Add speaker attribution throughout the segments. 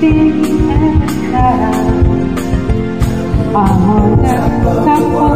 Speaker 1: big and proud. I to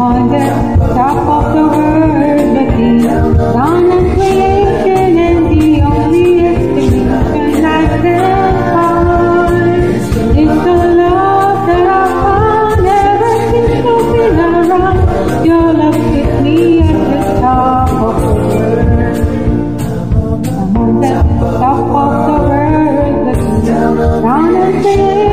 Speaker 1: on the top of the world, creation and the only explanation I can find is the love that I found me at the top of the world. On the top of the world, creation.